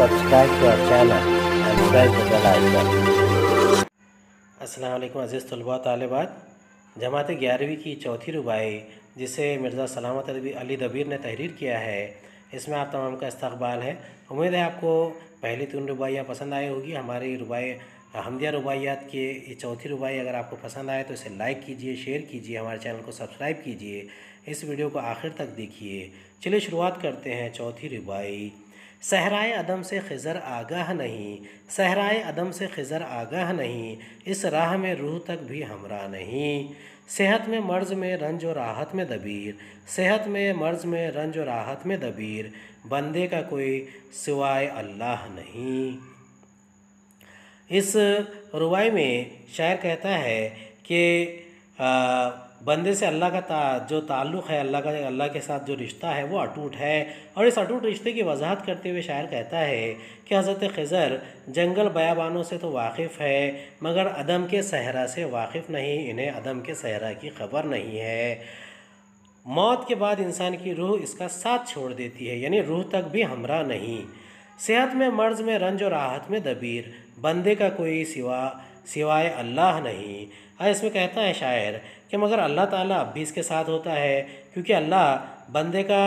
subscribe to our channel and press the bell icon. वालेकुम अज़ीज़ तलबा तालिबात। जमात ग्यारहवीं की चौथी रुबाई, जिसे मिर्ज़ा सलामत अली दबीर ने तहरीर किया है, इसमें आप तमाम का इस्तकबाल है। उम्मीद है आपको पहली तीन रुबाइयाँ पसंद आई होगी। हमारी रुबाई, हमदिया रुबाइयात की ये चौथी रुबाई अगर आपको पसंद आए तो इसे लाइक कीजिए, शेयर कीजिए, हमारे चैनल को सब्सक्राइब कीजिए। इस वीडियो को आखिर तक देखिए। चलिए शुरुआत करते हैं चौथी रुबाई। सहराए अदम से खिज़र आगाह नहीं, सहराए अदम से खिज़र आगाह नहीं, इस राह में रूह तक भी हमरा नहीं। सेहत में मर्ज़ में रंज और राहत में दबीर, सेहत में मर्ज़ में रंज और राहत में दबीर, बंदे का कोई सिवाय अल्लाह नहीं। इस रुवाई में शायर कहता है कि बंदे से अल्लाह का ता, जो ताल्लुक़ है, अल्लाह का, अल्लाह के साथ जो रिश्ता है, वो अटूट है। और इस अटूट रिश्ते की वजाहत करते हुए शायर कहता है कि हज़रत खज़र जंगल बयाबानों से तो वाकिफ़ है, मगर अदम के सहरा से वाकिफ़ नहीं, इन्हें अदम के सहरा की खबर नहीं है। मौत के बाद इंसान की रूह इसका साथ छोड़ देती है, यानी रूह तक भी हमरा नहीं। सेहत में मर्ज़ में रंज और राहत में दबीर, बंदे का कोई सिवा, सिवाय अल्लाह नहीं। इसमें कहता है शायर कि मगर अल्लाह ताला भी इसके साथ होता है, क्योंकि अल्लाह बंदे का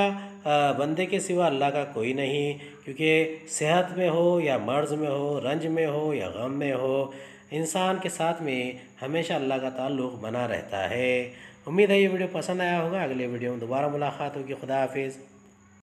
बंदे के सिवा अल्लाह का कोई नहीं, क्योंकि सेहत में हो या मर्ज़ में हो, रंज में हो या गम में हो, इंसान के साथ में हमेशा अल्लाह का ताल्लुक़ बना रहता है। उम्मीद है ये वीडियो पसंद आया होगा। अगले वीडियो में दोबारा मुलाकात होगी। खुदा हाफिज़।